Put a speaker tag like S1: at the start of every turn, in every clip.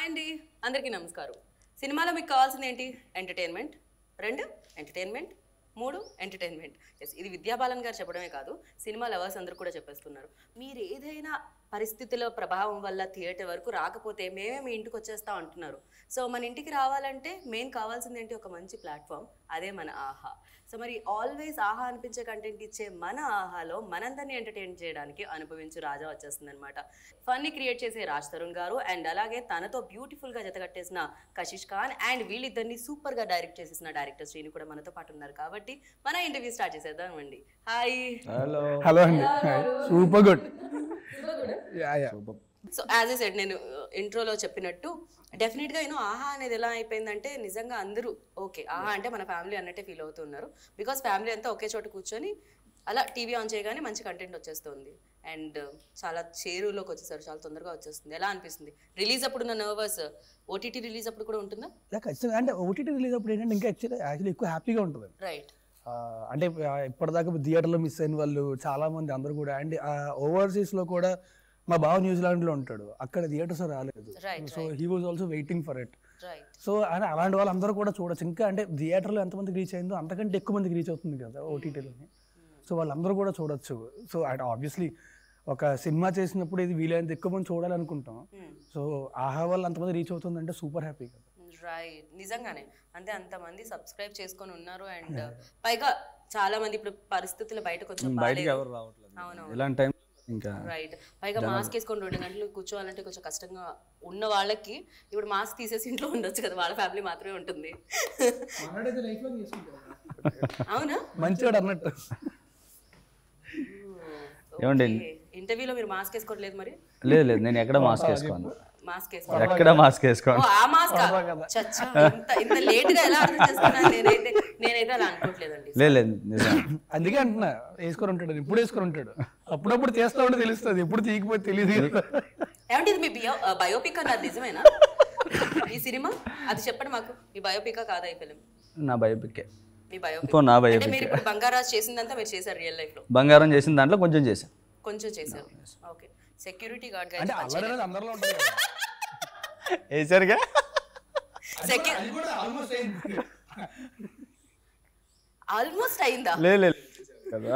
S1: Hi అండి. అందరికీ నమస్కారం. సినిమాలో మీకు కావాల్సింది ఏంటి? ఎంటర్టైన్మెంట్ రెండు ఎంటర్టైన్మెంట్ మూడు ఎంటర్టైన్మెంట్ ఎస్ ఇది విద్యాబాలన్ గారు చెప్పడమే కాదు సినిమా లవర్స్ అందరూ కూడా చెప్పేస్తున్నారు. మీరు ఏదైనా పరిస్థితుల ప్రభావం వల్ల థియేటర్ వరకు రాకపోతే మేమే మీ ఇంటికి వచ్చేస్తాం అంటున్నారు. సో మన ఇంటికి రావాలంటే మెయిన్ కావాల్సింది ఏంటి ఒక మంచి ప్లాట్ఫామ్ అదే మన ఆహా. సో మరి ఆల్వేస్ ఆహా అనిపించే కంటెంట్ ఇచ్చే మన ఆహాలో మనందరినీ ఎంటర్టైన్ చేయడానికి అనుభవించు రాజా వచ్చేస్తుంది అనమాట ఫన్ని క్రియేట్ చేసే రాజ్ తరుణ్ గారు అండ్ అలాగే తనతో బ్యూటిఫుల్గా జతకట్టేసిన కషిష్ ఖాన్ అండ్ వీళ్ళిద్దరిని సూపర్గా డైరెక్ట్ చేసేసిన డైరెక్టర్ శ్రీని కూడా మనతో పాటు ఉన్నారు కాబట్టి మన ఇంటర్వ్యూ స్టార్ట్ చేసేద్దామండి. హాయ్
S2: హలో
S3: హలో అండి. Super good ya ya
S1: so as I said నేను ఇంట్రోలో చెప్పినట్టు డెఫినెట్గా యూనో ఆహా అనేది ఎలా అయిపోయిందంటే నిజంగా అందరూ ఓకే ఆహా అంటే మన ఫ్యామిలీ అన్నట్టే ఫీల్ అవుతున్నారు. బికాస్ ఫ్యామిలీ అంతా ఒకే చోట కూర్చొని అలా టీవీ ఆన్ చేయగానే మంచి కంటెంట్ వచ్చేస్తుంది. అండ్ చాలా చేరులోకి వచ్చేసారు చాలా తొందరగా వచ్చేస్తుంది. ఎలా అనిపిస్తుంది? రిలీజ్ అప్పుడు ఉన్న నర్వస్ ఓటీటీ రిలీజ్ అప్పుడు కూడా ఉంటుందా?
S3: ఖచ్చితంగా. అంటే ఓటీటీ రిలీజ్ అప్పుడు ఏంటంటే ఇంకా యాక్చువల్లీ యాక్చువల్లీ ఎక్కువ హ్యాపీగా ఉంటుంది.
S1: రైట్
S3: అంటే ఇప్పటిదాకా థియేటర్లో మిస్ అయిన వాళ్ళు చాలా మంది అందరూ కూడా అండ్ ఓవర్సీస్లో కూడా మా బావ న్యూజిలాండ్లో ఉంటాడు. అక్కడ థియేటర్స్ రాలేదు. So he was also waiting for it.
S1: Right
S3: so అని అలాంటి వాళ్ళందరూ కూడా చూడొచ్చు. ఇంకా అంటే థియేటర్లో ఎంతమందికి రీచ్ అయిందో అంతకంటే ఎక్కువ మందికి రీచ్ అవుతుంది కదా ఓటీటీలోని. సో వాళ్ళందరూ కూడా చూడొచ్చు. సో అంటే ఆబ్వియస్లీ ఒక సినిమా చేసినప్పుడు ఇది వీలైనంత ఎక్కువ మంది చూడాలనుకుంటాం. సో ఆహా వాళ్ళు అంతమంది రీచ్ అవుతుందంటే సూపర్ హ్యాపీ కదా.
S1: రైట్ నిజంగానే. అంటే అంతమంది సబ్స్క్రైబ్ చేసుకొని ఉన్నారు అండ్ పైగా చాలా మంది ఇప్పుడు పరిస్థితులు బయట కొంచెం
S2: బయటికి
S1: బాగాలేదు.
S2: ఎవరు రావట్లేదు.
S1: అవునవును.
S2: ఇలాంటి టైం ఇంకా
S1: రైట్ పైగా మాస్క్ వేసుకొని రెండు గంటలు కూర్చోవాలంటే కొంచెం కష్టంగా ఉన్న వాళ్ళకి ఇప్పుడు మాస్క్ తీసేసి ఇంట్లో ఉండొచ్చు కదా వాళ్ళ ఫ్యామిలీ మాత్రమే ఉంటుంది. అవునా?
S3: మంచివాడు అన్నట్టు.
S2: ఏమండి?
S1: ఇంటర్వ్యూలో మీరు మాస్క్ వేసుకోవట్లేదు మరి?
S2: లేదు లేదు. నేను ఎక్కడ మాస్క్ వేసుకోను.
S1: మాస్క్
S2: ఎక్కడ మాస్క్ వేసుకోను?
S1: ఆ మాస్క్ ఇంత ఇంత లేట్గా ఎలా అర్థం చేస్తున్నాను నేనైతే నేనైతే అలా అనుకోవట్లేదండి.
S2: లేదు లేదు నిజం
S3: అందుకే అంటున్నా వేసుకొని ఉంటాడు ఇప్పుడు వేసుకొని ఉంటాడు. అప్పుడప్పుడు చేస్తా ఉంటే తెలుస్తుంది ఎప్పుడు తీయకపోతే తెలియదు.
S1: ఏమంటే ఇది మీ బియో బయోపిక్ అన్నది నిజమేనా? ఈ సినిమా? అది చెప్పండి మాకు. మీ బయోపికా కాదా ఈ ఫిలిం
S2: నా
S1: మీ బయోపిక్
S2: నా బయోపిక్
S1: మీరు ఇప్పుడు బంగారాజ్ చేసిందంతా మీరు చేశారు రియల్ లైఫ్లో?
S2: బంగారం చేసిన దాంట్లో కొంచెం చేశాను
S1: కొంచెం చేశారు. ఓకే. సెక్యూరిటీ
S3: గార్డ్గా అందరిలో ఉంటుంది.
S2: వేసారుగా
S3: అది కూడా almost అయింది.
S1: ఆల్మోస్ట్ అయిందా?
S2: లేదు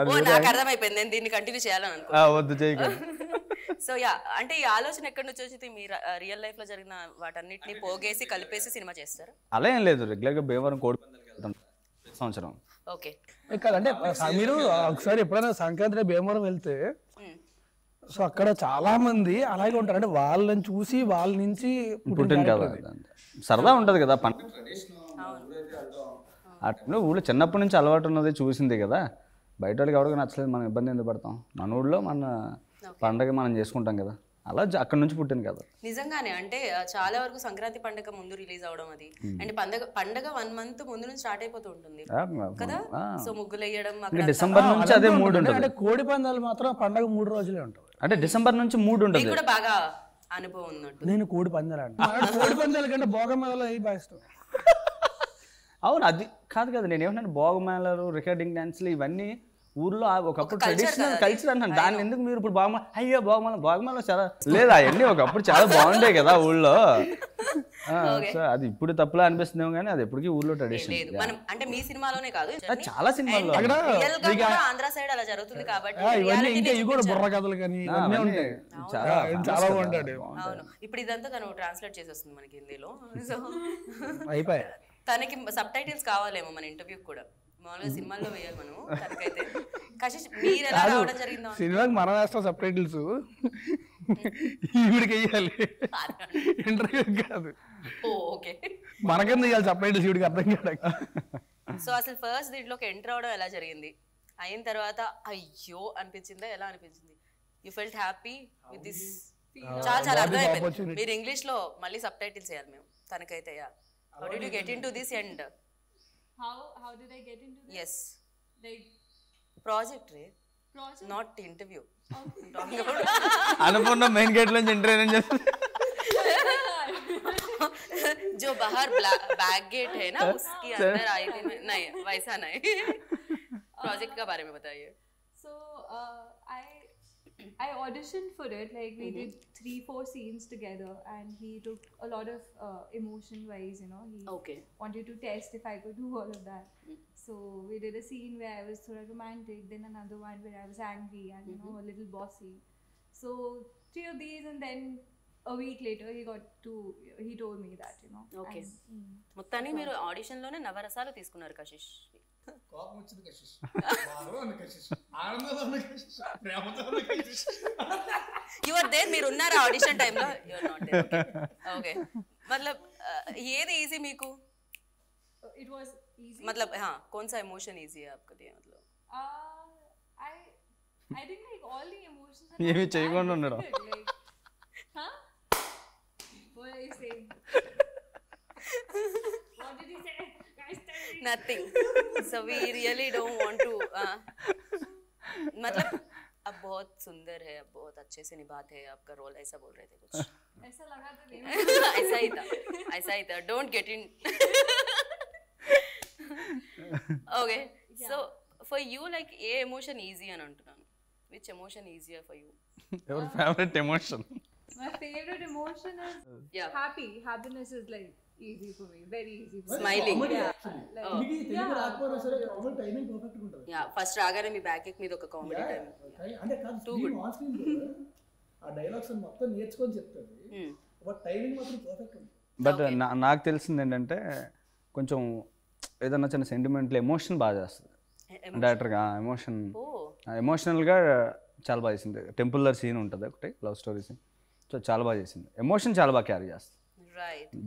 S1: ఓ నాకు అర్థమైపోయింది. నేను దీన్ని కంటిన్యూ చేయాలని అనుకో
S2: ఆ, వద్దు చేయకండి
S1: సో యా అంటే ఈ ఆలోచన ఎక్కడి నుంచి వచ్చింది? మీ రియల్ లైఫ్లో జరిగిన వాటన్నిటిని పోగేసి కలిపేసి సినిమా చేస్తారు?
S2: అలా ఏం లేదు. రెగ్యులర్గా భీమవరం కోడి సంవత్సరం.
S1: ఓకే.
S3: కాదంటే మీరు ఒకసారి ఎప్పుడైనా సంక్రాంతి భీమవరం వెళ్తే సో అక్కడ చాలా మంది అలాగే ఉంటారు. అంటే వాళ్ళని చూసి వాళ్ళ నుంచి పుట్టిన
S2: పుట్టిన కదా సరదా ఉంటది కదా పండుగ. అట్లా ఊళ్ళో చిన్నప్పటి నుంచి అలవాటు ఉన్నది చూసింది కదా. బయట వాళ్ళకి ఎవరికి నచ్చలేదు మనం ఇబ్బంది ఎందుకు పడతాం? మన ఊళ్ళో మన పండగ మనం చేసుకుంటాం కదా. అలా అక్కడ నుంచి పుట్టింది కదా.
S1: నిజంగానే అంటే చాలా వరకు సంక్రాంతి పండగ ముందు రిలీజ్ అవడం అది. అండ్ పండగ పండగ వన్ మంత్ ముందు నుంచి స్టార్ట్ అయిపోతూ ఉంటుంది. కదా. సో ముగ్గులు వేయడం
S2: డిసెంబర్ నుంచి అదే మూడు
S3: అంటే
S2: ఉంటుంది.
S3: కోడి పందాలు మాత్రం పండగ మూడు రోజులే ఉంటుంది
S2: అంటే డిసెంబర్ నుంచి మూడు ఉంటుంది.
S1: కూడా బాగా అనుభవం ఉన్నట్టు.
S3: నేను కోడి పందాలు అంటే కోడి పందాల కంటే భోగమేళలో అవి బాగా ఇష్టం.
S2: అవును అది కాదు కదా నేను ఏమన్నా భోగమేళలు రికార్డింగ్ డ్యాన్స్లు ఇవన్నీ ఊర్లో ఆ ఒకప్పుడు ట్రెడిషనల్ కల్చర్ అన్నాను దాన్ని ఎందుకు మీరు ఇప్పుడు బాగుమ అయ్యో భోగమేళ భోగమేళ చాలా లేదా అవన్నీ ఒకప్పుడు చాలా బాగుండే కదా ఊళ్ళో. అది ఇప్పుడు తప్పులా అనిపిస్తుందేమో కానీ అది ఎప్పటికీ ఊర్లో ట్రెడిషన్
S1: లేదు. మనం అంటే మీ సినిమాలోనే కాదు
S2: చాలా సినిమాల్లో.
S1: ఆంధ్ర సైడ్ అలా జరుగుతుంది కాబట్టి
S3: ఇంకా ఇవి కూడా బుర్ర కథలు కానీ ఉంటాయి.
S2: చాలా
S3: చాలా బాగుంటాడు
S1: అవును. ఇప్పుడు ఇదంతా తను ట్రాన్స్లేట్ చేసేస్తుంది మనకి హిందీలో. సో
S3: అయిపోయాయి.
S1: తనకి సబ్ టైటిల్స్ కావాలేమో మన ఇంటర్వ్యూ కూడా. మామూలుగా సినిమాల్లో వేయాలి మనం కశిష్ మీరు ఎలా రావడం జరిగిందో
S3: సినిమాకి మన రాష్ట్రం సబ్ టైటిల్స్ ఈవిడికి వెయ్యాలి ఇంటర్వ్యూ కాదు.
S1: ఓకే.
S3: మనకెందుకు ఇవ్వాలి సబ్ టైటిల్స్ ఈవిడికి అర్థం కాదు
S1: సో అసలు ఫస్ట్ దీంట్లోకి ఎంటర్ అవడం ఎలా జరిగింది? అయిన తర్వాత అయ్యో అనిపించిందా? ఎలా అనిపించింది? You felt happy with this చాలా చాలా అర్థమైపోయింది. మీరు ఇంగ్లీష్లో మళ్ళీ సబ్ టైటిల్స్ వేయాలి మేము. తనకైతే ya how do you get into this end
S4: how how do they get into this
S1: yes
S4: they
S1: project re
S4: project
S1: not
S2: interview Annapurna main gate low entry नहीं
S1: जो बाहर बैक गेट है ना उसके अंदर आई थी मैं नहीं वैसा नहीं प्रोजेक्ट के बारे में बताइए
S4: सो आई I I auditioned for it. Like we did three, four scenes together, and he took a lot of uh, emotion wise. You know, he
S1: okay
S4: wanted to test if I could do all of that. So we did a scene where I was sort of romantic, then another one where I was angry and you know a little bossy. So three of these, and then a week later he got to he told me that you know.
S1: Okay.
S4: and, mm.
S1: మొత్తానికి మీరు ఆడిషన్లోనే నవరసాలు తీసుకున్నారు కశిష్
S3: కోపం వచ్చింది కశిష్ బాధలో ఉంది కశిష్ ఆనందంలో ఉంది కశిష్ ప్రేమతో ఉంది కశిష్
S1: యు ఆర్ దేర్ మీరు ఉన్నారా ఆడిషన్ టైంలో you are not there okay మతలబ్ ఆ, ఏది ఈజీ మీకు
S4: Uh, it was easy.
S1: मतलब हाँ कौन सा इमोशन इजी है आपके लिए मतलब
S4: Uh, I I think like all the emotions. are
S2: ఏమీ
S4: not that
S2: చేయకుండా ఉండడం.
S4: difficult, Like, huh? What are you saying? what did he say? Guys, tell me.
S1: Nothing so मतलब अब बहुत सुंदर है अब बहुत अच्छे से निभाते हैं आपका रोल ऐसा बोल रहे थे कुछ
S4: ऐसा लगा तो नहीं
S1: ऐसा ही था ऐसा ही था don't get in okay so for you like a emotion easy అని అంటున్నాను which emotion easier for you
S2: ఎవరి favourite emotion
S4: My favorite emotion is
S1: Yeah.
S4: happy. Happiness is
S3: Telugu రాకపోయినా సరే కామెడీ టైమింగ్ పర్ఫెక్ట్ ఉంటుంది.
S1: యా ఫస్ట్ రాగానే మీ back మీద ఒక కామెడీ
S3: Yeah,
S1: టైం
S3: okay. అంటే కాదు స్క్రీన్ ఆన్ స్క్రీన్ కూడా ఆ డైలాగ్స్ మొత్తం నేర్చుకొని చెప్తుంది. బట్ టైమింగ్ మాత్రం పర్ఫెక్ట్ ఉంది.
S2: బట్ నా నాకు తెలిసింది ఏంటంటే కొంచెం ఏదన్నా చిన్న సెంటిమెంట్లు ఎమోషన్ బాగా చేస్తుంది. డైరెక్టర్గా ఎమోషన్
S1: ఓ.
S2: ఎమోషనల్గా చాలా బాగా చేసింది. టెంపుల్లో సీన్ ఉంటుంది ఒకటి లవ్ స్టోరీ సీన్ సో చాలా బాగా చేసింది. ఎమోషన్ చాలా బాగా క్యారీ చేస్తుంది.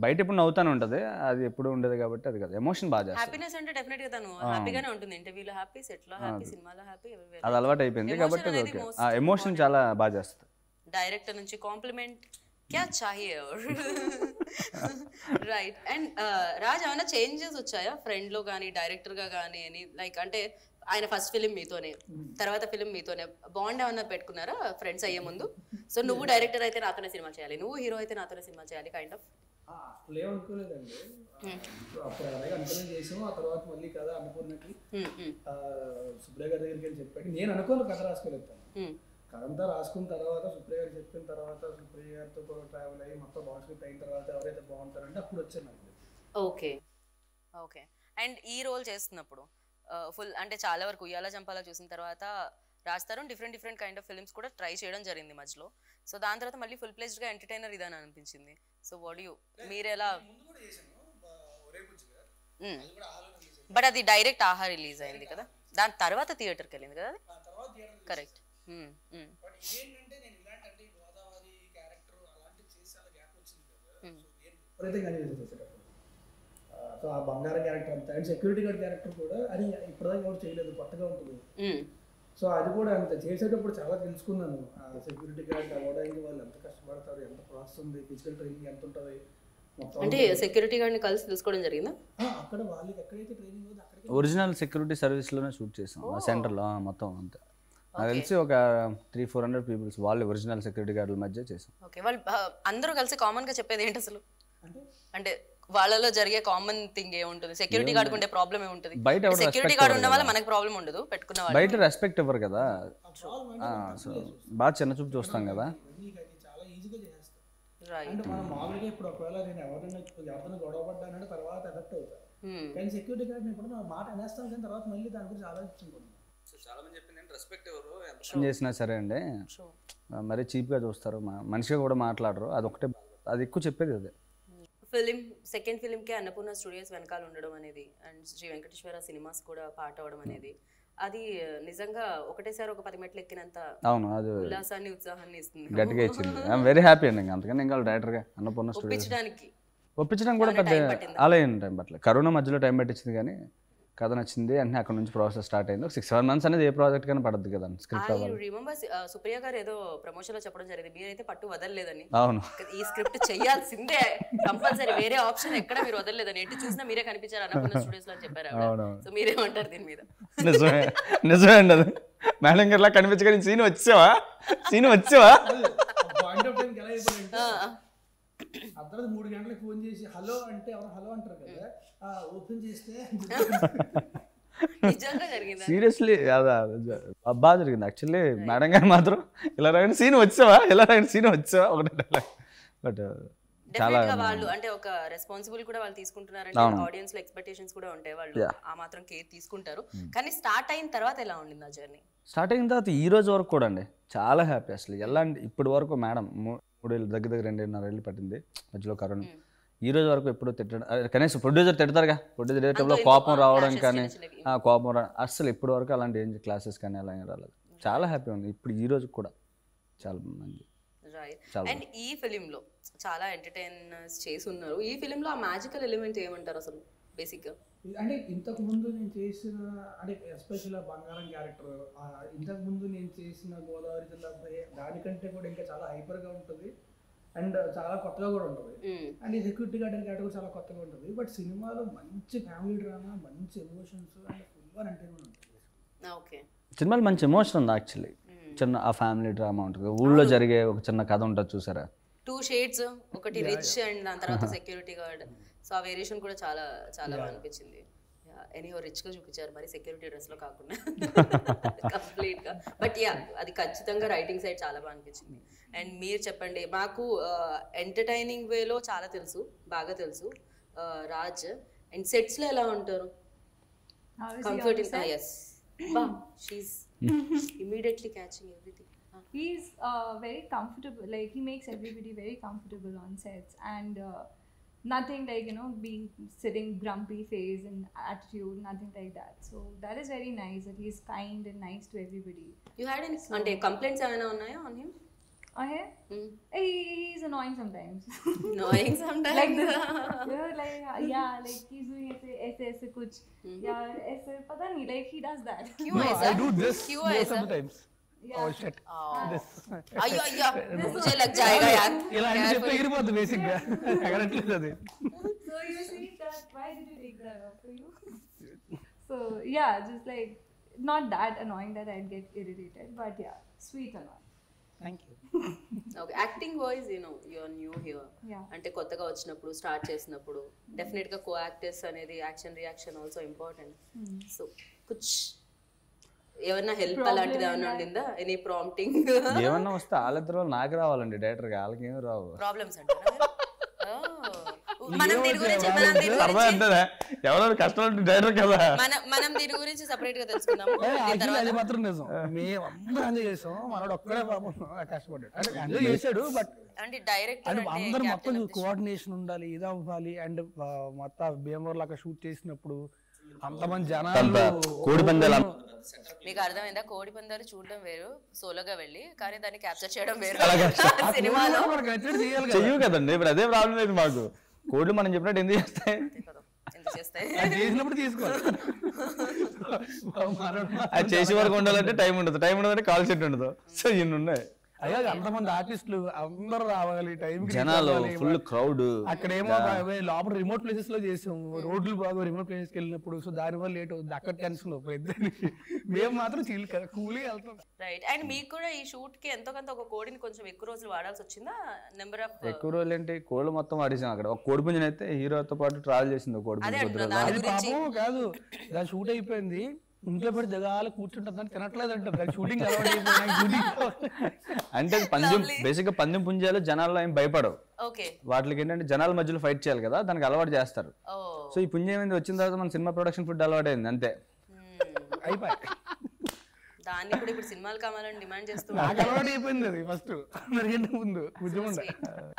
S2: బయట ఇప్పుడు నవ్వుతానే ఉంటుంది అది ఎప్పుడు ఉండదు కాబట్టి అది కాదు. ఎమోషన్ బాగా
S1: హ్యాపీనెస్ అంటే డెఫినెట్గా తను హ్యాపీగానే ఉంటుంది. ఇంటర్వ్యూలో హ్యాపీ సెట్లో హ్యాపీ సినిమాలో హ్యాపీ
S2: అది అలవాటు అయిపోయింది కాబట్టి ఓకే. ఆ ఎమోషన్ చాలా బాగా చేస్తుంది.
S1: డైరెక్టర్ నుంచి కాంప్లిమెంట్ క్యా చాహియే రైట్ అండ్ రాజ్ ఏమైనా చేంజెస్ వచ్చాయా? ఫ్రెండ్లో కానీ డైరెక్టర్గా కానీ అని లైక్ అంటే ఆయన ఫస్ట్ ఫిలిం మీతోనే తర్వాత ఫిలిం మీతోనే బాండ్ ఏమన్నా పెట్టుకున్నారా? ఫ్రెండ్స్ అయ్యే ముందు? సో నువ్వు డైరెక్టర్ అయితే నాతోనే సినిమా చేయాలి. నువ్వు హీరో అయితే నాతోనే సినిమా చేయాలి కైండ్ ఆఫ్
S3: అసలు ఏమనుకోలేదండి అప్పుడు అలాగే అనుకునే చేసాం ఆ తర్వాత మళ్ళీ కదా అనుకున్నట్టు ఆ, సుబ్రయ్య గారి దగ్గరికి వెళ్ళి చెప్పాడు. నేను అనుకోను కథ రాసుకోలేదు కథ అంతా రాసుకున్న తర్వాత సుప్రియ గారు చెప్పిన తర్వాత సుప్రియ గారితో కూడా ట్రావెల్ అయ్యి మొత్తం బాగుంటుంది అయిన తర్వాత ఎవరైతే బాగుంటారంటే అప్పుడు వచ్చాను
S1: ఓకే ఓకే అండ్ ఈ రోల్ చేస్తున్నప్పుడు ఫుల్ అంటే చాలా వరకు ఉయ్యాల చంపాల చూసిన తర్వాత రాస్తారు. Different different kind of films కూడా ట్రై చేయడం జరిగింది మధ్యలో. సో దాని తర్వాత మళ్ళీ ఫుల్ ప్లేస్డ్గా ఎంటర్టైనర్ ఇదని అనిపించింది. సో వాట్ యూ మీరు ఎలా బట్ అది డైరెక్ట్ ఆహా రిలీజ్ అయింది కదా. దాని తర్వాత థియేటర్కి వెళ్ళింది కదా అది? కరెక్ట్
S3: విపరీతంగా ఆ బంగారం క్యారెక్టర్ అంతా అండ్ సెక్యూరిటీ గార్డ్ క్యారెక్టర్ కూడా అది ఇప్పటిదాకా ఎవరు చేయలేదు కొత్తగా ఉంటుంది. సో అది కూడా అంత చేసేటప్పుడు చాలా తెలుసుకున్నాను. ఆ సెక్యూరిటీ గార్డ్ అవ్వడానికి వాళ్ళు ఎంత కష్టపడతారు ఎంత ప్రాసెస్ ఉంది ఫిజికల్ ట్రైనింగ్ ఎంత ఉంటుంది
S1: అంటే సెక్యూరిటీ గార్డ్ని కలిసి తెలుసుకోవడం జరిగిందా?
S3: అక్కడ వాళ్ళకి ఎక్కడైతే ట్రైనింగ్ ఉందో
S2: ఒరిజినల్ సెక్యూరిటీ సర్వీస్లోనే షూట్ చేసాం ఆ సెంటర్లో మొత్తం అంతే. నాకు తెలిసి ఒక త్రీ ఫోర్ హండ్రెడ్ పీపుల్స్ వాళ్ళు ఒరిజినల్ సెక్యూరిటీ గార్డుల మధ్య చేసాం.
S1: ఓకే వాళ్ళు అందరూ కలిసి కామన్గా చెప్పేది ఏంటి అసలు?
S3: అంటే
S1: అంటే వాళ్ళలో జరిగే కామన్ థింగ్ ఏముంటుంది? సెక్యూరిటీ గార్డ్ ఉండే ప్రాబ్లం ఏముంటుంది?
S2: బయట ఎవరు
S1: సెక్యూరిటీ గార్డ్ ఉన్న వాళ్ళ. మనకు ప్రాబ్లం ఉండదు పెట్టుకున్న వాళ్ళు.
S2: బయట రెస్పెక్ట్ ఇవ్వరు కదా.
S3: ప్రాబ్లం
S2: ఆ, సో బాగా చిన్న చూపు చూస్తాం కదా.
S3: చాలా ఈజీగా చేసేస్తాను
S1: రైట్
S3: అంటే మనం మామూలుగా ఇప్పుడు ఒకవేళ నేను ఎవరైనా ఎవరితో గొడవ పడ్డానంటే తర్వాత ఎఫెక్ట్ అవుతా. కానీ సెక్యూరిటీ గార్డ్ ఇప్పుడు నా మాట అనేస్తాను కానీ తర్వాత మళ్ళీ దాని గురించి ఆలోచించుకుంటాను
S2: ఏం చేసినా సరే అండి. మరీ చీప్గా చూస్తారు. మనిషిగా కూడా మాట్లాడరు. అదొకటే. అది ఎక్కువ చెప్పేది అదే.
S1: ఫిలిం సెకండ్ ఫిలిం కి అన్నపూర్ణ స్టూడియోస్ వెనకాల ఉండడం అనేది అండ్ శ్రీ వెంకటేశ్వర సినిమాస్ కూడా పాట అవడం అనేది అది నిజంగా ఒకటేసారి ఒక పది మెట్లు ఎక్కినంత
S2: అవును అది
S1: ఉల్లాసాన్ని ఉత్సాహాన్ని ఇస్తుంది.
S2: గట్టిగా ఇచ్చింది. ఐఎమ్ వెరీ హ్యాపీ అండి ఇంకా. అంతకని ఇంకా డైరెక్టర్గా అన్నపూర్ణ స్టూడియో
S1: ఒప్పించడానికి.
S2: ఒప్పించడం కూడా పెద్ద అలా ఏం టైం పట్టలేదు. కరోనా మధ్యలో టైం పట్టించింది కానీ కథ నచ్చింది అంటే అక్కడ నుంచి ప్రాసెస్ స్టార్ట్ అయింది. సిక్స్ సెవెన్ మంత్స్ అనేది ఏ ప్రాజెక్ట్ కానీ పడద్దు కదా స్క్రిప్ట్
S1: రిమెంబర్ సుప్రియ గారు ఏదో ప్రమోషన్లో చెప్పడం జరిగింది. మీరైతే పట్టు వదలలేదని.
S2: అవును.
S1: ఈ స్క్రిప్ట్ చేయాల్సిందే. కంపల్సరీ వేరే ఆప్షన్ ఎక్కడ మీరు వదలలేదని. ఎటు చూసినా మీరే కనిపించారు అన్నపూర్ణ స్టూడియోస్లో చెప్పారు. సో మీరేమంటారు దీని మీద?
S2: నిజమే నిజమే అండి అది. మేడం గారు ఇలా కనిపించగానే సీన్ వచ్చావా? సీన్ వచ్చావా?
S3: అర్ధరాత్రి మూడు గంటలకు ఫోన్ చేసి హలో అంటే ఎవరు హలో అంటారు కదా ఓపెన్ చేస్తే
S1: నిజంగా జరిగింది? జరిగిందా
S2: సీరియస్లీ అదా బాగా జరిగింది. యాక్చువల్లీ మేడం గారు మాత్రం ఇలా రాయని సీన్ వచ్చావా? ఇలా రాయని సీన్ వచ్చావా? ఒకటే డైలాగ్ బట్ చాలా
S1: డెఫినెట్గా వాళ్ళు అంటే ఒక రెస్పాన్సిబుల్ కూడా వాళ్ళు తీసుకుంటున్నారంటే
S2: అవును.
S1: ఆడియన్స్లో ఎక్స్పెక్టేషన్స్ కూడా ఉంటాయి వాళ్ళు. ఆ మాత్రం కేర్ తీసుకుంటారు. కానీ స్టార్ట్ అయిన తర్వాత ఎలా ఉండింది ఆ జర్నీ
S2: స్టార్ట్ అయిన తర్వాత ఈ రోజు వరకు కూడా అండి చాలా హ్యాపీ అసలు. ఎలా అంటే ఇప్పటి వరకు మేడం మూడేళ్ళు దగ్గర దగ్గర రెండున్నర ఏళ్ళు పట్టింది మధ్యలో కరోనా. ఈ రోజు వరకు ఎప్పుడు తిట్టడం కనీసం ప్రొడ్యూసర్ తిడతారుగా. ప్రొడ్యూసర్
S1: ఇంకో
S2: కోపం రావడం కానీ కోపం రావడం అస్సలు ఇప్పటి వరకు అలాంటి ఏం క్లాసెస్ కానీ అలా ఏం రాలేదు. చాలా హ్యాపీ ఉంది. ఇప్పుడు ఈ రోజు కూడా చాలా మంది.
S1: అండ్ ఈ ఫిలిం లో చాలా ఎంటర్టైనర్స్ చేసి ఉన్నారు. ఈ ఫిలిం లో ఆ మ్యాజికల్ ఎలిమెంట్ ఏమంటారు అసలు? బేసిక్గా
S5: అంటే ఇంతకు ముందు నేను చేసిన అంటే ఎస్పెషల్ బంగారం క్యారెక్టర్ ఇంతకు ముందు నేను చేసిన గోదావరి జిల్లా దానికంటే కూడా ఇంకా చాలా హైపర్గా ఉంటుంది. అండ్ చాలా కొత్తగా కూడా ఉంటుంది. అండ్ ఈ సెక్యూరిటీ గార్డ్ క్యారెక్టర్ కూడా చాలా కొత్తగా ఉంటుంది. బట్ సినిమాలో మంచి ఫ్యామిలీ డ్రామా మంచి ఎమోషన్స్ అండ్ ఫుల్ ఎంటర్టైన్మెంట్ ఉంటుంది.
S1: ఓకే.
S2: సినిమాలో మంచి ఎమోషన్ ఉంది యాక్చువల్లీ. చిన్న ఆ ఫ్యామిలీ డ్రామా ఉంటుంది. ఊళ్ళో జరిగే ఒక చిన్న కథ ఉంటుంది చూసారా?
S1: టూ షేడ్స్ ఒకటి రిచ్ అండ్ దాని తర్వాత సెక్యూరిటీ గార్డ్ సో ఆ వేరియేషన్ కూడా చాలా చాలా బాగా అనిపించింది ఎనీహో రిచ్గా చూపించారు మరి సెక్యూరిటీ డ్రెస్లో కాకుండా. కంప్లీట్గా. బట్ యా అది ఖచ్చితంగా రైటింగ్ సైడ్ చాలా బాగా అనిపించింది అండ్ మీరు చెప్పండి మాకు ఎంటర్టైనింగ్ వేలో చాలా తెలుసు బాగా తెలుసు. ఆ, రాజ్ అండ్ సెట్స్లో ఎలా ఉంటారు?
S4: Set?
S1: Yes she's immediately catching everything
S4: He's uh, very comfortable. Like he makes everybody very comfortable on sets, and uh, nothing like you know being sitting grumpy face and attitude nothing like that. So that is very nice that he's kind and nice to everybody.
S1: You had any so, complaints on him?
S4: On him? Mm. he's annoying sometimes.
S1: Annoying sometimes?
S4: Like this, yeah like yeah like he's doing ऐसे ऐसे ऐसे कुछ. Hmm. या ऐसे पता नहीं like he does that.
S1: क्यों
S3: I do this
S1: क्यों ऐसा
S3: sometimes. అంటే
S1: కొత్తగా వచ్చినప్పుడు స్టార్ట్ చేసినప్పుడు డెఫినెట్గా కో యాక్టర్స్ అనేది action reaction also important so కుచ్ ఏమన్నా హెల్ప్ అలాంటిది
S4: that?
S1: ఉండిందా? ఎనీ ప్రాంప్టింగ్
S2: ఏమన్నా వస్తే వాళ్ళిద్దరు నాకు రావాలండి డైరెక్టర్కి వాళ్ళకి ఏమి రావు.
S1: ప్రాబ్లమ్స్ అంటారా మనం దీని గురించి మనం దీని
S2: సరదా
S1: గురించి
S2: అంటారా ఎవరో కష్టం డైరెక్టర్ కదా.
S1: మనం మనం దీని గురించి సెపరేట్గా తెలుసుకుందాము. దీని
S3: యాక్చువల్లీ
S1: తర్వాత
S3: అది మాత్రం నిజం. మేము అందరూ ఎంజాయ్ చేసాం. మనోడు ఒక్కడే పాపం కష్టపడ్డాడు. అంటే ఎంజాయ్ చేశాడు బట్
S1: అంటే డైరెక్టర్
S3: అంటే
S1: అంటే
S3: అందరు మొత్తం. కోఆర్డినేషన్ ఉండాలి ఇది అవ్వాలి. అండ్ మొత్తం భీమవరం లాగా షూట్ చేసినప్పుడు అంతమంది జనాలు
S2: కోడి
S1: మీకు అర్థమైందా? కోడి పందాలు చూడడం వేరు సోలోగా వెళ్ళి కానీ దాన్ని క్యాప్చర్ చేయడం వేరు. సినిమాలో.
S3: కోడి
S2: కదండి ఇప్పుడు అదే ప్రాబ్లం లేదు మాకు. కోడ్లు మనం చెప్పినట్టు ఎందుకు చేస్తాయి?
S3: చేసినప్పుడు తీసుకోవాలి.
S2: అది చేసే వరకు ఉండాలంటే టైం ఉండదు. టైం ఉండదంటే కాల్ సెట్ ఉండదు. సో ఇన్ని ఉన్నాయి.
S3: అయ్యా అంతమంది ఆర్టిస్టులు అందరూ రావాలి టైం
S2: జనాలు ఫుల్ క్రౌడ్
S3: అక్కడేమో లోపల రిమోట్ ప్లేసెస్లో చేసాం రోడ్లు బాగా రిమోట్ ప్లేసెస్ వెళ్ళినప్పుడు సో దాని వల్ల లేట్ అవుతుంది అక్కడ టెన్షన్ మేము మాత్రం చిల్ కూలీ వెళ్తాం.
S1: రైట్ అండ్ మీకు కూడా ఈ షూట్కి ఎంతో కొంత ఒక కోడిని కొంచెం ఎక్కువ రోజులు వాడాల్సి వచ్చిందా? నెంబర్ ఆఫ్
S2: ఎక్కువ రోజులు ఏంటి? కోళ్ళు మొత్తం ఆడేసాం అక్కడ. ఒక కోడి పుంజుని అయితే హీరోతో పాటు ట్రావెల్ చేసింది ఒక కోడి
S1: అదే
S2: పుంజు
S1: అంటున్నా
S2: పొద్దున.
S1: దాని
S3: అది
S1: గురించి.
S3: పాపం కాదు. దాని షూట్ అయిపోయింది. ఇంట్లో పెట్టి దిగాలి కూర్చుంటుందని తినట్లేదు అంటారు షూటింగ్
S2: అంటే పందెం బేసిక్గా పందెం పుంజాలు జనాల్లో ఏం భయపడవు.
S1: ఓకే.
S2: వాటికి ఏంటంటే జనాల మధ్యలో ఫైట్ చేయాలి కదా దానికి అలవాటు చేస్తారు.
S1: ఓ.
S2: సో ఈ పుంజం ఏంది వచ్చిన తర్వాత మన సినిమా ప్రొడక్షన్ ఫుడ్ అలవాటు అయింది అంతే
S3: అయిపోయి
S1: దాన్ని కూడా ఇప్పుడు సినిమాలు కావాలని డిమాండ్ చేస్తూ
S3: నాకు అలవాటు అయిపోయింది అది ఫస్ట్ అందరికంటే ముందు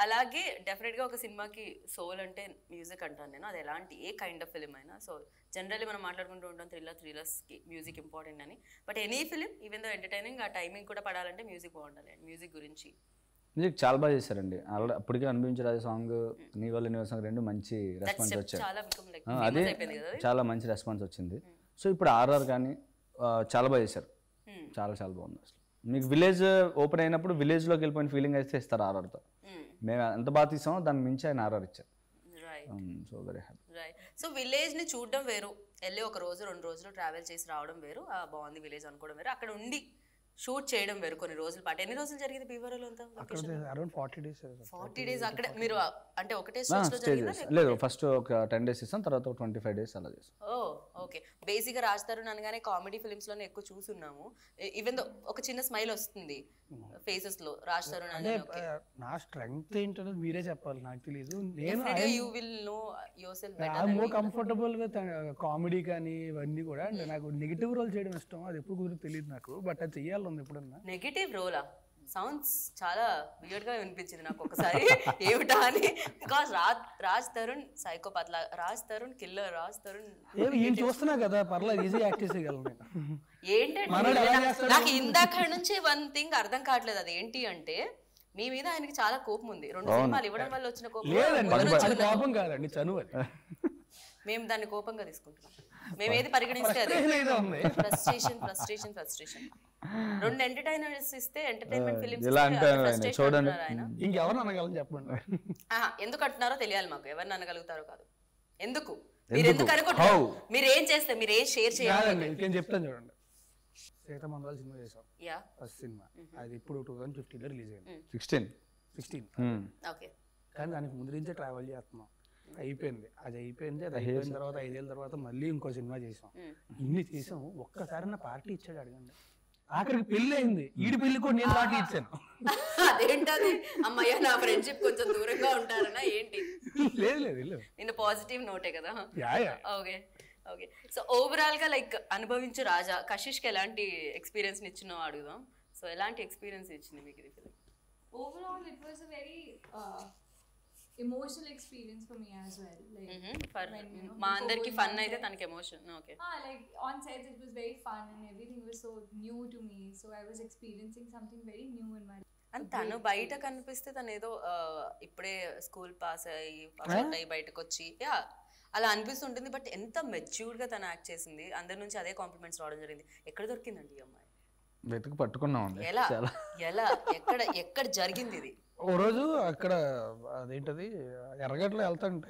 S1: అలాగే డెఫినెట్గా ఒక సినిమాకి సోల్ అంటే మ్యూజిక్ అంటాను నేను. అది ఎలాంటి ఏ కైండ్ ఆఫ్ ఫిలిం అయినా. సో జనరల్లీ మనం మాట్లాడుకుంటూ ఉంటాం థ్రిల్లర్ థ్రిల్లర్స్కి మ్యూజిక్ ఇంపార్టెంట్ అని. But any film even though entertaining ఆ టైమింగ్ కూడా పడాలంటే మ్యూజిక్ బాగుండాలి. మ్యూజిక్ గురించి.
S2: మ్యూజిక్ చాలా బాగా చేశారండి. ఆల్రెడీ అప్పటికే అనిపించారు అది సాంగ్ నీ వల్ల నీ సాంగ్ రెండు మంచి రెస్పాన్స్ వచ్చాయి. అదే. చాలా మంచి రెస్పాన్స్ వచ్చింది. సో ఇప్పుడు ఆర్ఆర్ కానీ చాలా బాగా చేశారు.
S1: Hmm.
S2: చాలా చాలా బాగుంది అసలు. మీకు విలేజ్ ఓపెన్ అయినప్పుడు విలేజ్లోకి వెళ్ళిపోయిన ఫీలింగ్ అయితే ఇస్తారు ఆర్ఆర్తో
S1: Hmm.
S2: మేము ఎంత బాగా తీసామో దాని మించి ఆయన ఆర్ఆర్ ఇచ్చారు. So very
S1: happy right so విలేజ్ని చూడడం వేరు. వెళ్ళి ఒక రోజు రెండు రోజులు ట్రావెల్ చేసి రావడం వేరు. బాగుంది విలేజ్ అనుకోవడం వేరు. అక్కడ ఉండి షూట్ చేయడం వేరు కొన్ని రోజుల పాటు. ఎన్ని రోజులు జరిగింది బీవరలో అంతా
S3: around forty days
S1: forty days అక్కడ మీరు అంటే ఒకటే
S2: లేదు ఫస్ట్ ఒక టెన్ డేస్ ఇస్తాం తర్వాత ట్వంటీ ఫైవ్ డేస్ అలా చేస్తాం.
S1: Oh okay. బేసిక్గా రాజ్ తరుణ్ అనగానే కామెడీ ఫిల్మ్స్లోనే ఎక్కువ చూసున్నాము. ఈవెన్ దో ఒక చిన్న స్మైల్ వస్తుంది ఫేసెస్లో రాజ్ తరుణ్
S3: ఆ, నా స్ట్రెంగ్త్ ఏంటో మీరే చెప్పాలి నాకు తెలియదు నేను
S1: you will know yourself
S3: I more comfortable with comedy కానీ ఇవన్నీ కూడా. అంటే నాకు నెగిటివ్ రోల్ చేయడం ఇష్టం అది ఎప్పుడు కుదిరి తెలియదు నాకు. బట్ అది చెయ్యాలి ఎప్పుడన్నా
S1: నెగిటివ్ రోలా సౌండ్స్ చాలా వియర్డ్గా వినిపించింది నాకు ఒకసారి ఏమిటా అని? బికాస్ రాజ్ రాజ్ తరుణ్ సైకోపాత్ లా రాజ్ తరుణ్ కిల్లర్ రాజ్ తరుణ్
S3: ఏమి ఈయన చూస్తున్నా కదా పర్లేదు ఈజీ యాక్ట్ చేసేయగలను
S1: ఏంటంటే నాకు- ఇందాక నుంచి వన్ థింగ్ అర్థం కావట్లేదు. అది ఏంటి అంటే మీ మీద ఆయనకి చాలా కోపం ఉంది. రెండు సినిమాలు ఇవ్వడం వల్ల వచ్చిన కోపం.
S3: కోపం కాదండి చనువు అది.
S1: మేము దాన్ని కోపంగా తీసుకుంటున్నాం. మేము ఏది పరిగణిస్తే అదే. ఫ్రస్ట్రేషన్ ఫ్రస్ట్రేషన్ ఫ్రస్ట్రేషన్ రెండు ఎంటర్టైనర్స్ ఇస్తే ఎంటర్టైన్మెంట్ ఫిలిమ్స్
S2: చూడండి.
S3: ఇంకెవరు అనగలని చెప్పండి.
S1: ఎందుకు అంటున్నారో తెలియాలి మాకు. ఎవరిని అనగలుగుతారో కాదు. ఎందుకు? మీరు
S2: ఎందుకు?
S1: అనుకుంటున్నారు? మీరు ఏం చేస్తే మీరు ఏం షేర్ చేయాలి?
S3: ఇంకేం చెప్తాను చూడండి. సీతమందాల సినిమా చేసాం
S1: యా.
S3: ఫస్ట్ సినిమా. అది ఇప్పుడు టూ థౌసండ్ ఫిఫ్టీన్లో రిలీజ్ అయింది.
S2: Sixteen
S3: sixteen
S1: okay.
S3: కానీ దానికి ముందు నుంచే ట్రావెల్ చేస్తున్నాం. అయిపోయింది. అది అయిపోయింది అది అయిపోయిన తర్వాత ఐదేళ్ళ తర్వాత మళ్ళీ ఇంకో సినిమా చేసాం. ఇన్ని చేసాం ఒక్కసారి నా పార్టీ ఇచ్చాడు అడగండి. ఆఖరికి పెళ్ళి అయింది. ఈడి పెళ్ళి కూడా నేను పార్టీ ఇచ్చాను.
S1: అదేంటది? అమ్మయ్య నా ఫ్రెండ్షిప్ కొంచెం దూరంగా ఉంటారనా? ఏంటి?
S3: లేదు లేదు లేదు.
S1: నిన్న పాజిటివ్ నోటే కదా?
S3: Ya
S1: ya. Okay okay. So ఓవరాల్గా లైక్ అనుభవించు రాజా కషిష్కి ఎలాంటి ఎక్స్పీరియన్స్ ఇచ్చినావు అడుగుదాం. సో ఎలాంటి ఎక్స్పీరియన్స్ ఇచ్చింది మీకు ఇది film
S4: Overall, it was a very emotional experience for me as well. Like,
S1: for
S4: when, you know,
S1: మా
S4: before
S1: అందరికి ఫన్ అయితే తనకి emotion
S4: okay like on sets, it was very fun and everything was so new to me. So I was experiencing something very new in my
S1: అండ్ తను బయట కనిపిస్తే తను ఏదో ఇప్పుడే స్కూల్ పాస్ అయ్యి పాస్ అవుట్ అయ్యి బయటకు వచ్చి యా అలా అనిపిస్తుంటుంది. బట్ ఎంత మెచ్యూర్డ్గా తను యాక్ట్ చేసింది అందరి నుంచి అదే కాంప్లిమెంట్స్ రావడం జరిగింది. ఎక్కడ దొరికిందండి ఈ అమ్మాయి?
S2: వెతికి పట్టుకున్నామండి.
S1: ఎలా? ఎలా? ఎక్కడ ఎక్కడ జరిగింది ఇది?
S3: ఓ రోజు అక్కడ అదేంటది ఎర్రగడ్డలో వెళ్తాంటే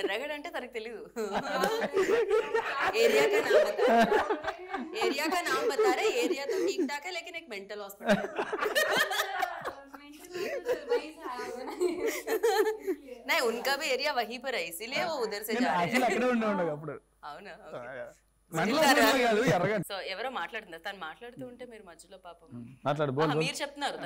S1: ఎర్రగడ అంటే తనకు తెలీదు एरिया का नाम बता एरिया का नाम बता रहे एरिया तो ठीक ठाक है लेकिन एक मेंटल हॉस्पिटल नहीं उनका भी एरिया वहीं पर है इसीलिए वो उधर से जा रहे
S3: యాక్చువల్లీ అక్కడే ఉండే ఉండవు అప్పుడు
S1: అవునా సో ఎవరో మాట్లాడుతున్నారు. తను మాట్లాడుతూ ఉంటే మీరు మధ్యలో పాపం.
S2: మాట్లాడు
S1: మీరు చెప్తున్నారు.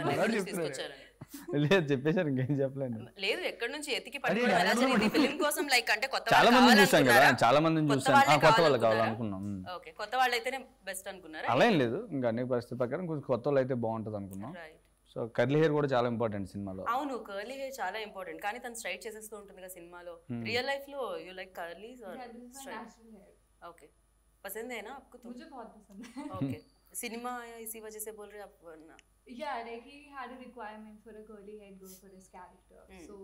S2: లేదు చెప్పేశారు ఇంకేం చెప్పలేండి
S1: లేదు ఎక్కడి నుంచి ఎతికి పట్టుకోవడం ఫిలిం కోసం లైక్ అంటే కొత్త
S2: చాలా మందిని చూసాం కదా? చాలా మందిని
S1: కొత్త
S2: చూసాం కొత్త వాళ్ళు? కావాలనుకున్నాం.
S1: ఓకే కొత్త వాళ్ళు అయితేనే బెస్ట్ అనుకున్నారా?
S2: అలా ఏం లేదు ఇంకా అన్ని పరిస్థితి ప్రకారం కొంచెం కొత్త వాళ్ళు అయితే బాగుంటుంది అనుకున్నాం.
S1: రైట్
S2: సో కర్లీ హెయిర్ కూడా చాలా ఇంపార్టెంట్ సినిమాలో.
S1: అవును కర్లీ హెయిర్ చాలా ఇంపార్టెంట్ కానీ తను స్ట్రైట్ చేసేస్తూ ఉంటుంది కదా సినిమాలో. రియల్ లైఫ్లో you like curlies are
S4: Yeah, this is my natural hair.
S1: Okay पसंद है ना आपको तो
S4: मुझे बहुत पसंद है
S1: ओके सिनेमा आया इसी वजह से बोल रहे आप वरना
S4: yeah like he had a requirement for a curly head girl for his character so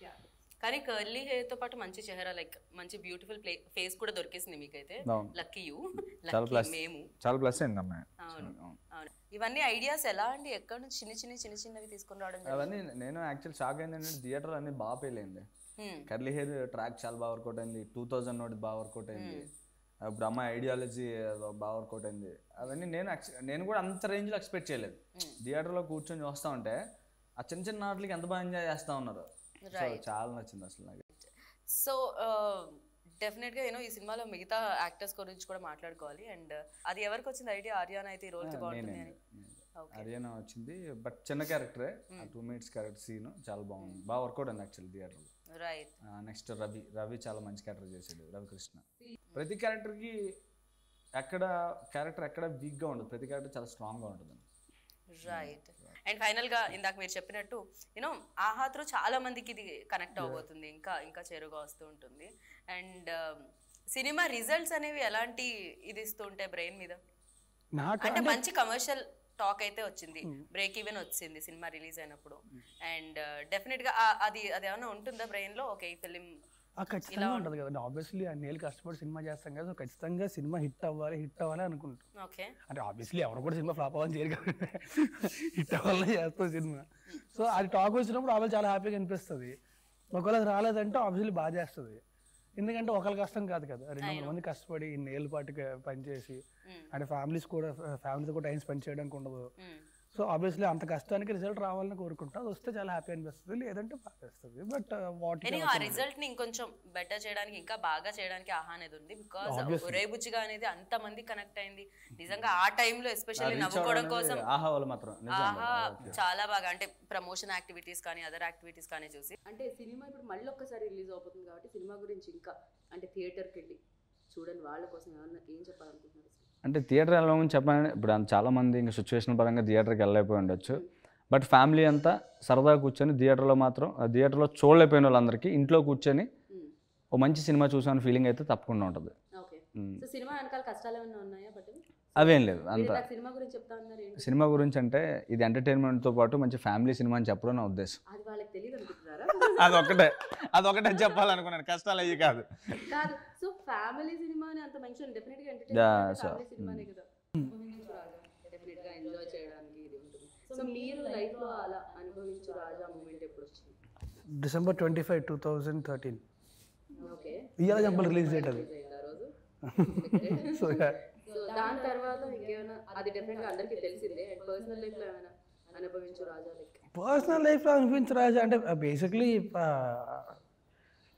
S4: yeah
S1: కానీ కర్లీ హెయిర్ తో పాటు మంచి చెహరా లైక్ మంచి బ్యూటిఫుల్ ప్లే ఫేస్ కూడా దొరికేసింది మీకైతే
S2: అవును.
S1: లక్కీ యూ
S2: చాలా
S1: లక్కీ
S2: ప్లస్
S1: మేము
S2: చాలా ప్లస్ అయింది అమ్మాయి
S1: అవును అవును ఇవన్నీ ఐడియాస్ ఎలా అండి ఎక్కడి నుంచి చిన్న చిన్న చిన్న చిన్నవి తీసుకొని రావడం జరిగింది?
S2: అవన్నీ నేను యాక్చువల్ షాక్ అయింది ఏంటంటే థియేటర్ అన్ని బాగా పేలింది
S1: Hmm.
S2: కర్లీ హెయిర్ ట్రాక్ చాలా బాగా వర్కౌట్ అయింది టూ థౌజండ్ నోటి బాగా వర్కౌట్ అయింది ఇప్పుడు అమ్మాయి ఐడియాలజీ బాగా వర్కౌట్ అయింది. అవన్నీ నేను నేను కూడా అంత రేంజ్లో ఎక్స్పెక్ట్ చేయలేదు. థియేటర్లో కూర్చొని చూస్తా ఉంటే ఆ చిన్న చిన్న ఆటలకి ఎంత బాగా ఎంజాయ్ చేస్తా ఉన్నారు. చాలా నచ్చింది అసలు నాకు.
S1: సో డెఫినెట్గా యూనో ఈ సినిమాలో మిగతా యాక్టర్స్ గురించి కూడా మాట్లాడుకోవాలి. అండ్ అది ఎవరికి వచ్చింది ఐడియా? ఆర్యాన్ అయితే ఈ రోజుకి బాగుంటుంది అని.
S2: వచ్చింది బట్ చిన్న క్యారెక్టరే. ఆ టూ మినిట్స్ క్యారెక్టర్ సీన్ చాలా బాగుంది. బాగా వర్కౌట్ అయింది యాక్చువల్ థియేటర్లో.
S1: రైట్
S2: నెక్స్ట్ రవి రవి చాలా మంచి క్యారెక్టర్ చేశాడు రవికృష్ణ. ప్రతి క్యారెక్టర్కి ఎక్కడ క్యారెక్టర్ ఎక్కడ వీక్గా ఉండదు. ప్రతి క్యారెక్టర్ చాలా స్ట్రాంగ్గా ఉంటుంది
S1: రైట్. అండ్ ఫైనల్గా ఇందాక మీరు చెప్పినట్టు యూనో ఆహా త్రూ చాలా మందికి ఇది కనెక్ట్ అవబోతుంది ఇంకా ఇంకా చేరుగా వస్తూ ఉంటుంది. అండ్ సినిమా రిజల్ట్స్ అనేవి ఎలాంటి ఇది ఇస్తూ ఉంటాయి బ్రెయిన్ మీద? అంటే మంచి కమర్షియల్ టాక్ అయితే వచ్చింది. బ్రేక్ ఈవెన్ వచ్చింది సినిమా రిలీజ్ అయినప్పుడు. అండ్ డెఫినెట్గా అది అది ఏమైనా ఉంటుందా బ్రెయిన్లో ఓకే ఈ ఫిలిం
S3: ఖచ్చితంగా ఉంటుంది కదండి. ఆబ్వియస్లీ అన్నేళ్ళు కష్టపడి సినిమా చేస్తాం కదా సో ఖచ్చితంగా సినిమా హిట్ అవ్వాలి హిట్ అవ్వాలి అనుకుంటాం. అంటే ఆబ్వియస్లీ ఎవరు కూడా సినిమా ఫ్లాప్ అవ్వాలని చేయరు కదా హిట్ అవ్వాలని చేస్తాం సినిమా. సో అది టాక్ వచ్చినప్పుడు ఆవిడ చాలా హ్యాపీగా అనిపిస్తుంది. ఒకవేళ రాలేదంటే ఆబ్వియస్లీ బాగా చేస్తుంది. ఎందుకంటే ఒకళ్ళ కష్టం కాదు కదా. రెండు వందల మంది కష్టపడి ఇన్నేళ్ళ పాటు పనిచేసి అంటే ఫ్యామిలీస్ కూడా ఫ్యామిలీతో కూడా టైం స్పెండ్ చేయడానికి ఉండదు. సో ఆబ్వియస్లీ అంత కష్టానికి రిజల్ట్ రావాలని కోరుకుంటా. అది వస్తే చాలా హ్యాపీ అనిపిస్తుంది. లేదంటే బాధేస్తుంది బట్ వాట్
S1: ఎనీ ఆ రిజల్ట్ని ఇంకొంచెం బెటర్ చేయడానికి ఇంకా బాగా చేయడానికి ఆహా అనేది ఉంది. బికాస్ ఒరే బుజ్జిగా అనేది అంత మంది కనెక్ట్ అయింది. నిజంగా ఆ టైంలో ఎస్పెషల్లీ నవ్వుకోవడం కోసం
S2: ఆహా వాళ్ళు మాత్రం. నిజంగా.
S1: ఆహా చాలా బాగా. అంటే ప్రమోషన్ యాక్టివిటీస్ కానీ అదర్ యాక్టివిటీస్ కానీ చూసి. అంటే సినిమా ఇప్పుడు మళ్ళీ ఒక్కసారి రిలీజ్ అవుతుంది కాబట్టి సినిమా గురించి ఇంకా అంటే థియేటర్కి వెళ్ళి చూడండి వాళ్ళ కోసం ఏమన్నా ఏం చెప్పాలనుకుంటున్నారు?
S2: అంటే థియేటర్ వెళ్ళమని చెప్పాలని ఇప్పుడు అంత చాలా మంది ఇంకా సిచ్యువేషన్ పరంగా థియేటర్కి వెళ్ళలేకపోయి ఉండొచ్చు బట్ ఫ్యామిలీ అంతా సరదాగా కూర్చొని థియేటర్లో మాత్రం ఆ థియేటర్లో చూడలేకపోయిన వాళ్ళందరికీ ఇంట్లో కూర్చొని
S1: మ్మ్.
S2: ఓ మంచి సినిమా చూసాను ఫీలింగ్ అయితే తప్పకుండా ఉంటుంది.
S1: సో సినిమా వెనకాల కష్టాలు ఏమైనా ఉన్నాయా
S2: అవేం లేదు అంత.
S1: సినిమా గురించి చెప్తా ఉన్నారు ఏంటి?
S2: సినిమా గురించి అంటే ఇది ఎంటర్టైన్మెంట్తో పాటు మంచి ఫ్యామిలీ సినిమా అని చెప్పడం నా ఉద్దేశం.
S1: అది వాళ్ళకి తెలియదు అనుకుంటున్నారా?
S2: అదొకటే అదొకటే చెప్పాలనుకున్నాను కష్టాలు అయ్యి కాదు.
S1: కాదు సో ఫ్యామిలీ సినిమా అని అంత మెన్షన్ డెఫినెట్గా
S2: Yeah,
S1: ఎంటర్టైన్మెంట్
S2: so,
S1: ఫ్యామిలీ సినిమానే కదా. డెఫినెట్గా ఎంజాయ్ చేయడానికి ఇది ఉంటుంది. సో మీరు లైఫ్లో అలా అనుభవించు రాజా మూమెంట్ ఎప్పుడు వచ్చింది
S3: December twenty five two thousand thirteen
S1: okay.
S3: ఇవాళ చెప్పాలి రిలీజ్ డేట్ అది. సో
S1: దాని తర్వాత ఇంకేమైనా అది డెఫినెట్గా అందరికీ తెలిసిందే. అండ్ పర్సనల్ లైఫ్లో ఏమైనా అనుభవించు రాజా లైక్
S3: పర్సనల్ లైఫ్లో అనిపించరాజు అంటే బేసిక్లీ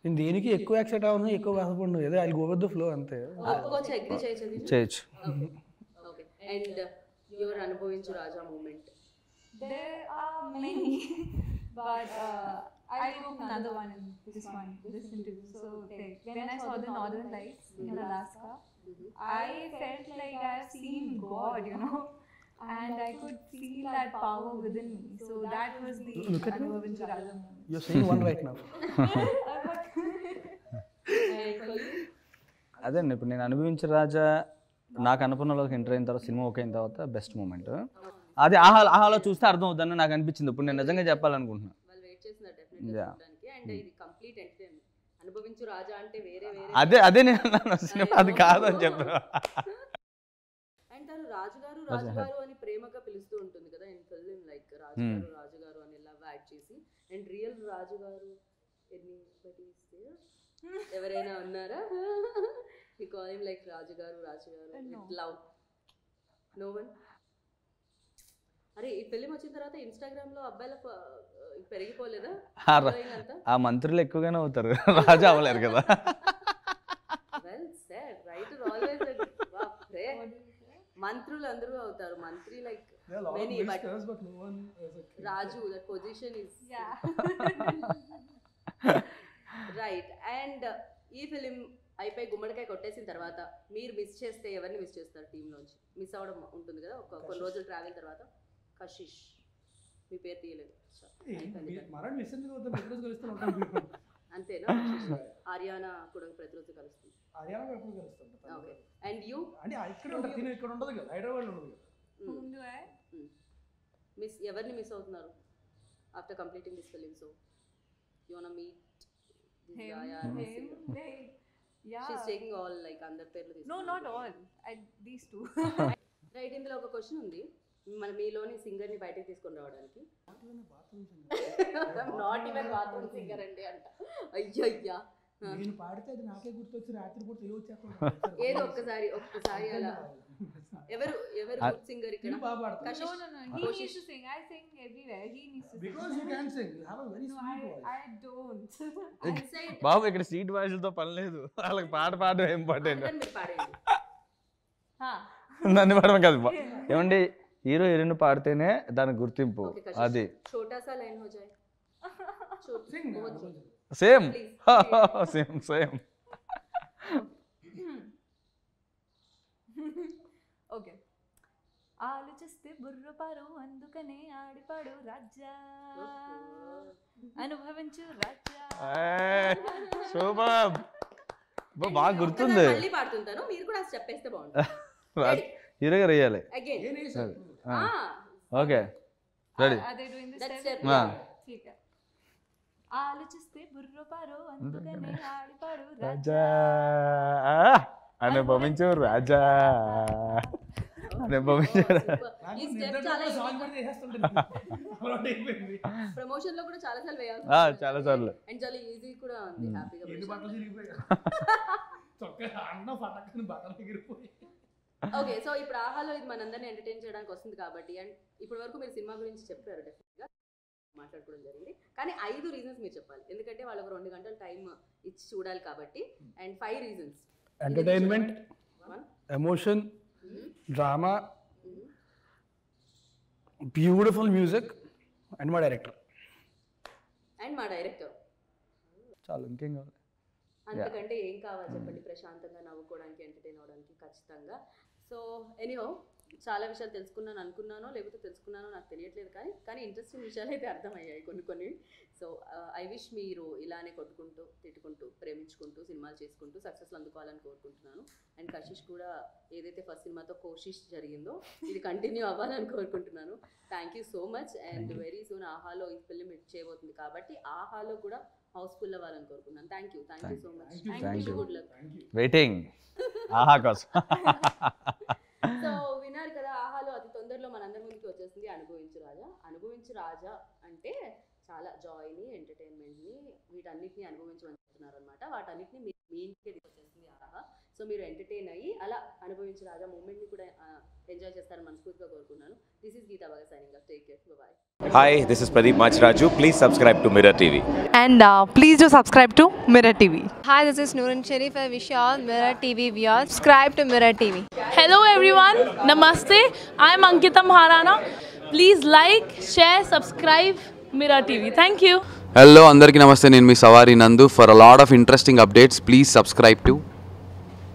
S3: నేను దేనికి ఎక్కువ ఎక్సైట్ అవును ఎక్కువ బాధపడను? ఏదో I go with the flow అంతే.
S1: కొంచెం అగ్రి చేయొచ్చు.
S2: చేయొచ్చు
S1: okay and
S4: your Anubhavinchu Raja moment uh, I took another one in this one, this interview. So like, when I saw the Northern Lights in Alaska, I felt like I've seen God, you know, and I could feel that power within me. So that was the Anubhavinchu Raja moment.
S3: You seeing one right now
S2: అదే అండి ఇప్పుడు నేను అనుభవించిన రాజా నాకు అనుకున్నలోకి enter అయిన తర్వాత cinema okay అయిన తర్వాత బెస్ట్ మూమెంట్ అది ఆహా ఆహాలో చూస్తే అర్థం అవుతుందని నాకు అనిపించింది ఇప్పుడు నేను నిజంగా చెప్పాలనుకుంటున్నాను
S1: డెఫినెట్గా
S2: Yeah.
S1: చూడడానికి అండ్ ఇది కంప్లీట్ ఎంటర్టైన్మెంట్. అనుభవించు రాజా అంటే వేరే వేరే
S2: అదే అదే నేను అన్నాను సినిమా అది కాదు అని చెప్పాను.
S1: అండ్ తను రాజుగారు రాజుగారు అని ప్రేమగా పిలుస్తూ ఉంటుంది కదా ఇన్ ఫిల్మ్ లైక్ రాజుగారు రాజుగారు అని లవ్ యాడ్ చేసి. అండ్ రియల్ రాజుగారు ఎవరైనా ఉన్నారా? ఈ కాల్ లైక్ రాజుగారు రాజుగారు విత్ లవ్ నో వన్ అరే ఈ ఫిలిం వచ్చిన తర్వాత ఇన్స్టాగ్రామ్లో అబ్బాయిల పెరిగిపోలేదా?
S2: ఆ మంత్రులు ఎక్కువగానే అవుతారు. రాజా అవ్వలేరు కదా.
S1: వెల్ సెడ్ రైట్ ఆల్వేస్ బాప్రే మంత్రులు అందరూ అవుతారు. మంత్రి like many but Raju that position
S4: is.
S1: Right and ఈ ఫిలిం అయిపోయి గుమ్మడికాయ కొట్టేసిన తర్వాత మీరు మిస్ చేస్తే ఎవరిని మిస్ చేస్తారు టీమ్ లోంచి? మిస్ అవ్వడం ఉంటుంది కదా ఒక కొన్ని రోజులు ట్రావెల్ తర్వాత? కషిష్ మీ పేరు తీయలేదు.
S5: మిస్.
S1: అంతేనా? ఆర్యానా కూడా ప్రతిరోజు కలుస్తుంది.
S5: హర్యానాలో ఎప్పుడు కలుస్తుంటాం
S1: ఓకే. అండ్ యూ
S5: అంటే ఇక్కడ ఉంటుంది ఇక్కడ ఉండదు కదా. హైదరాబాద్ ఉండదు కదా.
S4: Whom do I?
S1: మిస్ ఎవరిని మిస్ అవుతున్నారు? After
S4: completing
S1: this
S4: film so you
S1: want meet this all అందరి పేర్లు
S4: not all. I, these two.
S1: Right ఇందులో ఒక క్వశ్చన్ ఉంది. మన మీలోని సింగర్ని బయటకు తీసుకొని రావడానికి. నాట్ ఈవెన్ బాత్రూమ్ సింగర్ అండి అంట. అయ్యయ్యా.
S5: నేను పాడితే అది నాకే గుర్తొచ్చి రాత్రి కూడా తెలివి వచ్చేస్తాను
S1: ఏదో ఒక్కసారి ఒక్కసారి అలా. ఎవరు ఎవరు సింగర్ ఇక్కడ?
S5: బాగా
S4: no, no, no. He needs to sing. I sing everywhere. He needs to
S5: because
S4: sing.
S5: You can sing you
S4: have
S5: a
S4: very
S5: sweet
S4: voice don't.
S1: Inside-
S2: బాబు ఇక్కడ సీట్ వాయిస్లతో పని లేదు. వాళ్ళకి పాట పాడడం ఇంపార్టెంట్. నన్ను పాడడం కాదు. ఏమండి? హీరో హీరోయిన్ పాడితేనే దాని గుర్తింపు. అది.
S1: Same
S2: same same
S4: okay. ఆలోచిస్తే బుర్రపారు అందుకనే ఆడిపాడు రాజా. అనుభవించు రాజా.
S2: సూపర్ బాగా గుర్తుంది.
S1: మళ్ళీ పాడుతుంటాను. మీరు కూడా చెప్పేస్తే బాగుంటుంది.
S2: హీరో గారు వేయాలి. ఓకే. రెడీ.
S4: ఆలోచిస్తే బుర్రో పారో అందుకనే
S2: రాజా. అనుభవించు రాజా.
S5: ప్రమోషన్లో కూడా
S1: చాలా సార్లు
S2: వేయాలి చాలా సార్లు.
S1: అండ్ చాలా ఈజీ కూడా ఉంది హ్యాపీగా ఓకే సో ఇప్పుడు ఆహాలో ఇది మనందరిని ఎంటర్టైన్ చేయడానికి వస్తుంది కాబట్టి అండ్ ఇప్పటి వరకు మీరు సినిమా గురించి చెప్పారు డెఫినెట్గా మాట్లాడుకోవడం జరిగింది. కానీ ఐదు రీజన్స్ మీరు చెప్పాలి. ఎందుకంటే వాళ్ళకి రెండు గంటల టైం ఇచ్చి చూడాలి కాబట్టి and five
S3: reasons
S1: entertainment
S3: emotion drama beautiful music and మా డైరెక్టర్
S1: అండ్ మా డైరెక్టర్
S3: చాలు ఇంకేం కావాలి?
S1: అంతకంటే ఏం కావాలి చెప్పండి ప్రశాంతంగా నవ్వుకోవడానికి ఎంటర్టైన్ అవ్వడానికి ఖచ్చితంగా. సో ఎనీహో చాలా విషయాలు తెలుసుకున్నాను అనుకున్నానో లేకపోతే తెలుసుకున్నానో నాకు తెలియట్లేదు కానీ కానీ ఇంట్రెస్టింగ్ విషయాలు అయితే అర్థమయ్యాయి కొన్ని కొన్ని. సో ఐ విష్ మీరు ఇలానే కొట్టుకుంటూ తిట్టుకుంటూ ప్రేమించుకుంటూ సినిమాలు చేసుకుంటూ సక్సెస్లు అందుకోవాలని కోరుకుంటున్నాను. అండ్ కశిష్ కూడా ఏదైతే ఫస్ట్ సినిమాతో కోషిష్ జరిగిందో ఇది కంటిన్యూ అవ్వాలని కోరుకుంటున్నాను. Thank you so much and very soon ఆహాలో ఈ ఫిల్మ్ హిట్ చేయబోతుంది. కాబట్టి ఆహాలో కూడా హౌస్ఫుల్ అవ్వాలని కోరుకుంటున్నాను. Thank you thank you so much thank you good luck
S2: waiting Aha కోసం.
S1: సో విన్నారు కదా ఆహాలో అతి తొందరలో మనందరి ముందుకి వచ్చేసింది అనుభవించు రాజా. అనుభవించు రాజా అంటే చాలా జాయ్ని ఎంటర్టైన్మెంట్ని వీటన్నిటిని అనుభవించమని చెప్తున్నారు అనమాట వాటన్నిటిని మీ ఇంటికి తీసుకొచ్చేసింది ఆహా సో మీరు ఎంటర్టైన్ అయ్యి అలా అనుభవించు రాజా. మూమెంట్ని కూడా ఎంజాయ్ చేస్తారని మనస్ఫూర్తిగా కోరుకున్నాను దిస్ ఇస్ గీతా బాగా signing off take care bye
S6: Hi, this is Pradeep Machraju. Please subscribe to Mirror TV.
S7: and uh, please do subscribe to Mirror TV.
S8: Hi, this is Noorun Sharif. I wish you all Mirror TV viewers. Subscribe to Mirror TV.
S9: Hello everyone, Namaste. I'm Ankita Maharana. Please like, share, subscribe Mirror TV. Thank you.
S10: Hello అందరికీ నమస్తే నేను మీ Savari Nandu for a lot of interesting updates please subscribe to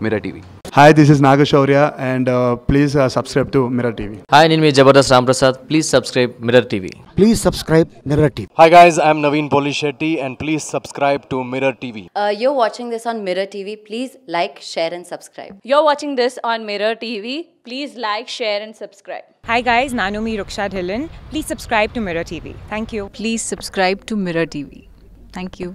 S10: mirror TV
S11: Hi, this is Nagashaurya and uh, please uh, subscribe to Mirror TV.
S12: Hi, name is Jabardast Please subscribe Mirror TV.
S13: Please subscribe Mirror TV.
S14: Hi guys, I'm Naveen Polishetty and please subscribe to Mirror TV.
S15: Uh, you're watching this on Mirror TV. Please like, share and subscribe.
S16: You're watching this on Mirror TV. Please like, share and subscribe.
S17: Hi guys, Nanumi Rukshad Dhillon. Please subscribe to Mirror TV. Thank you.
S18: Please subscribe to Mirror TV. Thank you.